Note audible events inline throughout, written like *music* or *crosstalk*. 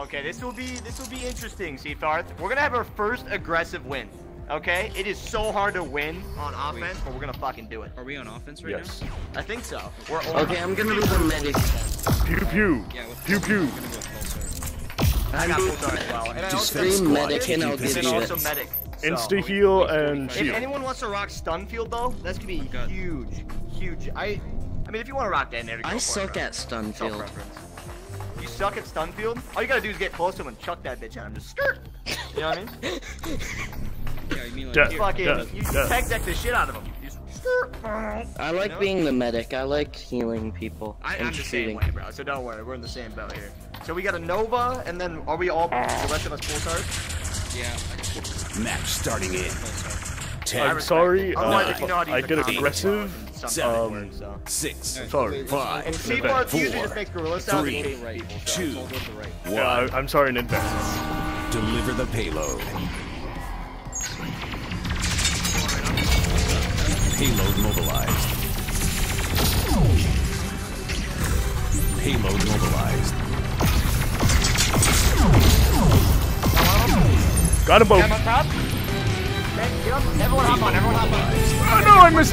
Okay, this will be this will be interesting, Seatharth. We're gonna have our first aggressive win. Okay, it is so hard to win on offense, but we're gonna fucking do it. Are we on offense right Yes. I think so. We're Okay, I'm gonna be the medic. Pew pew. now? Yeah, with Pew pew. I'm gonna go pulsar. I I'm got be Pulsar as well, and I also three squad, medic and I'll give you also medic. So, Insta heal and If anyone wants to rock stun field though, that's gonna be huge, huge. I, I mean, if you want to rock that, there, I suck at stun Self field. Preference. You suck at stun field. All you gotta do is get close to him and chuck that bitch at him. Just skirt. You know what I mean? *laughs* Yeah, you mean like Yeah. here. Fucking, yeah, you yeah. tech deck the shit out of him. Just skirt. I like know? being the medic. I like healing people I, and I'm the same way, bro. So don't worry, we're in the same boat here. So we got a Nova, and then are we all the rest of us pulsars? Yeah, I can Match starting in. I Ten, I'm sorry. it. Uh, Otherwise, if you know I use get the combo, aggressive. Then sometimes seven, um, works, so. six, Sorry. five, And Seabarth Four, usually just makes gorilla sounds three, and hates people. So. two, go right. One. I, I'm sorry in advance. Deliver the payload. Payload mobilized. Payload mobilized. Got him both. Get him on top. Okay, get him. Everyone hop on. Everyone hop on. Oh no, I missed.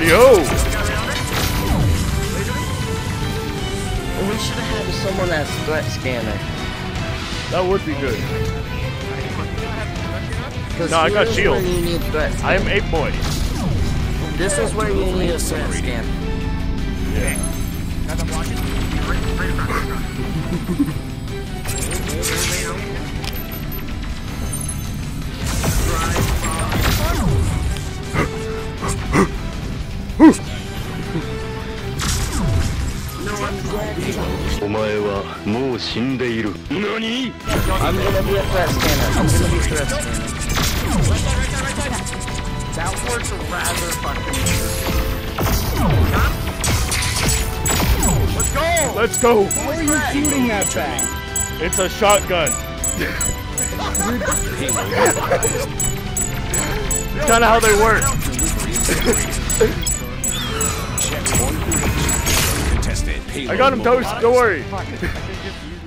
Radio. We should have had someone that's threat scanner. That would be good. No, I got shield. where you need threat I am scan. Ape Boy. This is where you need a threat scanner. Yeah. *laughs* I'm gonna be a threat scanner. I'm gonna be threat scanner. That works rather fucking Let's go! Let's go. Why are you shooting that thing? It's a shotgun. *laughs* It's kind of how they work. I got him, Toast. Don't worry. *laughs*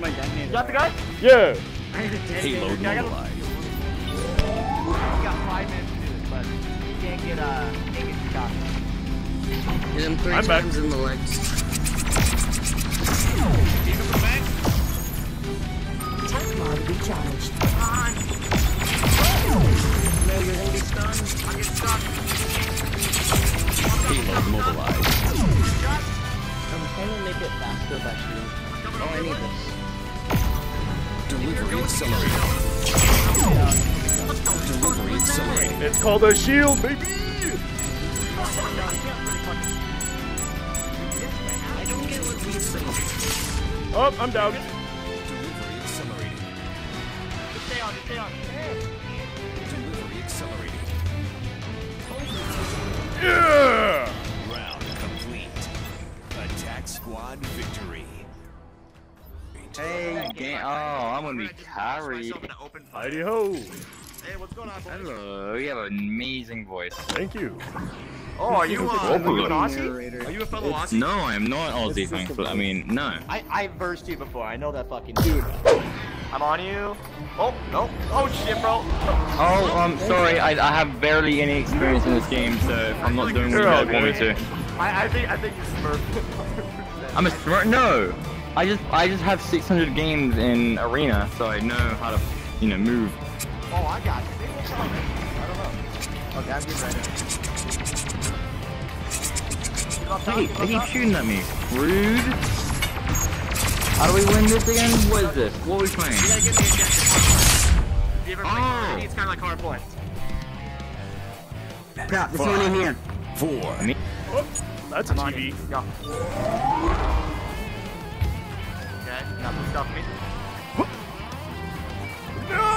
You got the guy? Yeah. Payload mobilized. You got five minutes to do this, but you can't get, uh, can't get shot. Hit him three I'm back. in the legs. Payload called a shield, baby. Oh, I'm down. Delivery stay on, stay on. Delivery. Yeah. Round complete. Attack squad victory. Hey, game. Oh, I'm gonna be carried. Heidi ho. Hey, what's going on, boys? Hello, you have an amazing voice. Thank you. Oh, are you, uh, are you an Aussie? Narrator. Are you a fellow Aussie? No, I'm not Aussie, thankfully. I mean, no. I, I versed you before. I know that fucking dude. I'm on you. Oh, no. Oh, shit, bro. Oh, I'm sorry. I, I have barely any experience in this game, so I'm not doing what you You're guys want me good. to. I, I think I think you're smurf. *laughs* I'm a smart. No, I just I just have 600 games in arena, so I know how to, you know, move. Oh, I got you. Maybe it's on, man. I don't know. Okay, I'm getting ready. Keep Hey, keep they keep shooting at me. Rude. How do we win this again? What is this? What are we playing? You gotta get the objective. If you ever Oh. Call of it's kind of like hard points. Five, here. four, Oh, that's a TV. Yeah. Okay, now put stuff me.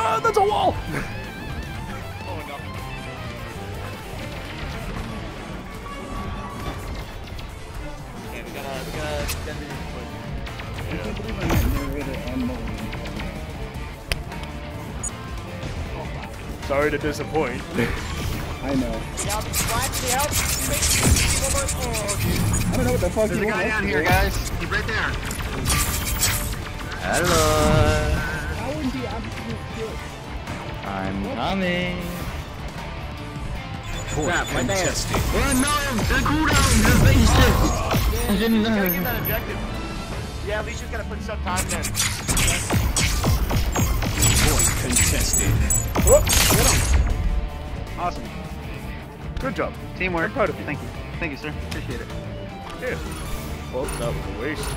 Not narrator and Mulligan. Sorry to disappoint. *laughs* I know. Yeah, flat, stay out. I don't know what the fuck There's you a guy want. down here, guys. He's right there. Hello. How would be absolute shit? I'm coming. Point contested. Oh no, the cooldown, the basic. I didn't We gotta get know. that objective. Yeah, Alicia's gotta put some time in. Point contested. Awesome. Good job. Teamwork. I'm proud of you. Thank you. Thank you, sir. Appreciate it. Yeah. Well, that was a waste.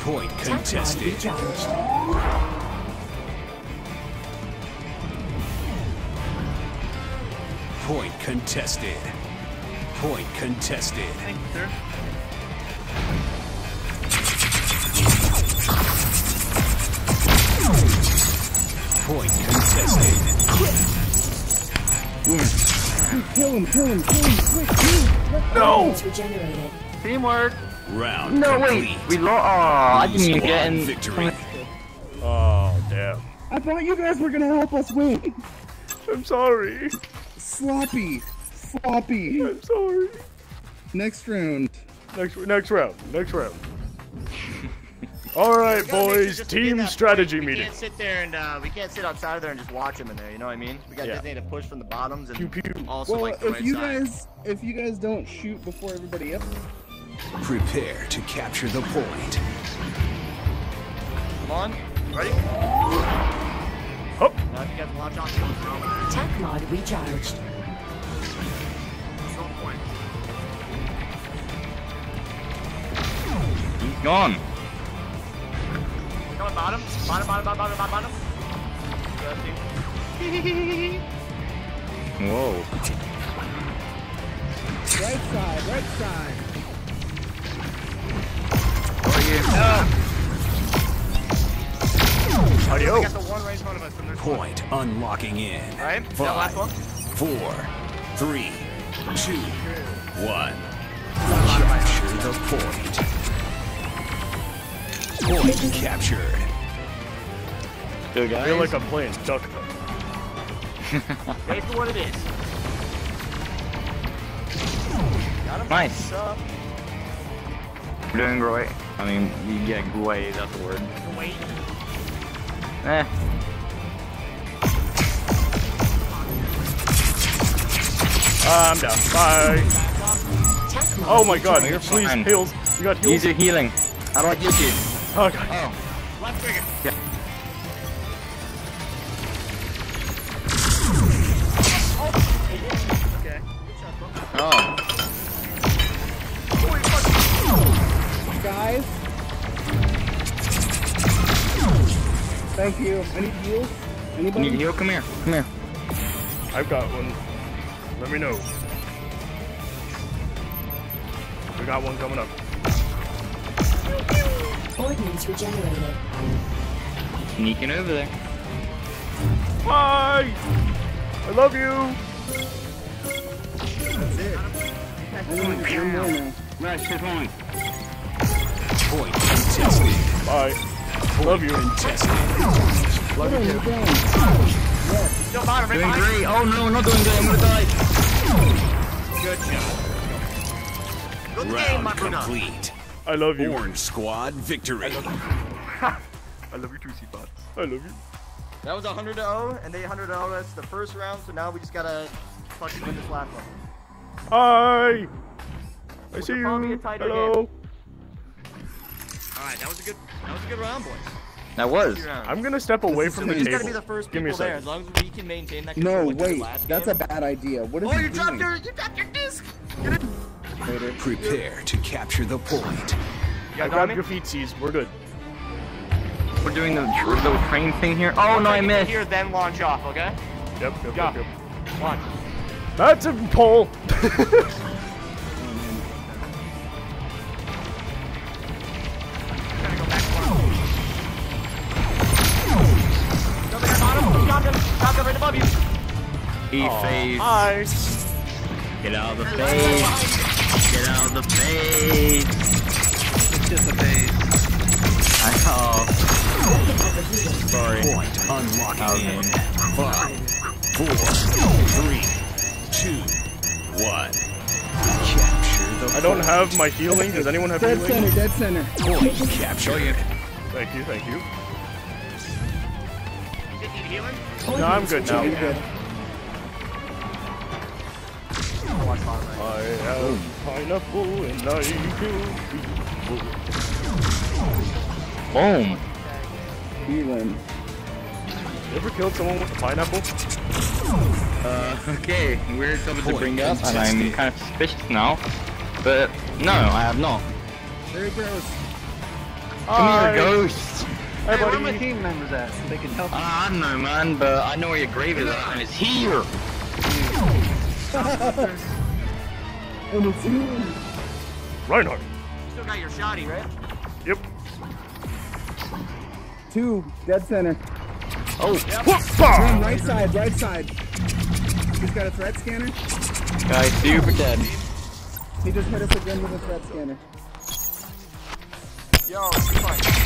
Point contested. Point contested. Point contested. Thank you, sir. Point contested. Kill him, kill him, kill him, quick, kill No! regenerated. Teamwork. Round No, complete. wait. We lost. Oh, I didn't even get in. victory. Oh, damn. I thought you guys were gonna help us win. I'm sorry. Sloppy. Sloppy. I'm sorry. Next round. Next, next round. Next round. All right, We gotta make sure boys. just to be in Team strategy we meeting. can't sit there and uh, we can't sit outside of there and just watch them in there. You know what I mean? We got Yeah. Disney to push from the bottoms and Pew pew. also Well, like the if right you side. guys, if you guys don't shoot before everybody else, Prepare to capture the point. Come on, ready? Tech mod recharged. He's gone. Come on, bottom, bottom, bottom, bottom, bottom, bottom, bottom. Whoa. right side, right side. Adios. We got the one right of us. And one. Point unlocking in. All right, is that last one? Four, three, two, one. Capture the point. Point captured. Good I feel like I'm playing Duck Hunt. *laughs* Basically what it is. Nice. What's? We're doing great. I mean, you get great. That's the word. Wait. Eh. Ah, I'm down. Bye. Oh my god, You're please fine. heals. You got heals? Use your healing. How do I use it? Oh god. Oh. Left trigger. Yeah. Okay. Good shot, bro. Oh. Guys. Thank you. Any heals? Can you Anybody? heal? Come here. Come here. I've got one. Let me know. We got one coming up. Ordnance regenerated. Sneaking over there. Bye! I love you! One more now. Right, keep going. Point. Bye. Love you. Contested. Love you too. Still bottom, right Doing great. Oh no, not doing good. I'm gonna die. Good shot. Good Round my brother. complete. I love you. Orange squad victory. I love you *laughs* too, C-Bot. I love you. That was 100 to 0, and they 100 to 0. That's the first round, so now we just gotta fucking win this last one. Hi! I see could probably be a you. Hello. Alright, that was a good that was a good round, boys. That was. I'm gonna step away is from the we just gotta be the first Give me a people there. second. As long as we can maintain that No, like we did wait. last That's a bad idea. What is Oh, he you dropped doing? your you dropped your disc. Later. Prepare to capture the point. You I guys grabbed me? your feet, C's. We're good. We're doing the tr- little train thing here. Oh no, I missed. Here, then launch off, okay? Yep, yep, yep, yep. Launch. That's a pole. *laughs* E Aw, phase. Hi. Get out of the phase. Get out of the phase. It's just a phase. I know. Sorry. Point unlocking in. Five, four, three, two, one. Capture the I don't have my healing. Does anyone have Dead healing? center, dead center. Point captured. Thank you, thank you. Did you healing? No, I'm good now. You're good. I have pineapple and I kill people. Boom. Healing. You ever killed someone with a pineapple? Uh, okay, weird topic to bring up, and. I'm kind of suspicious now. But no, I have not. There he goes. Come Hi. here, ghost. Hi, Hey, where are my team members at? So they can help me. I don't know, man, but I know where your grave is at, and it's here. *laughs* And it's healing. Reinhardt. Still got your shotty, right? Yep. Two, dead center. Oh, Grim, Whoopah! right side, right side. He's got a threat scanner. guys, super dead. He just hit us again with a threat scanner. Yo, it's fine.